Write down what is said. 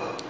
Oh.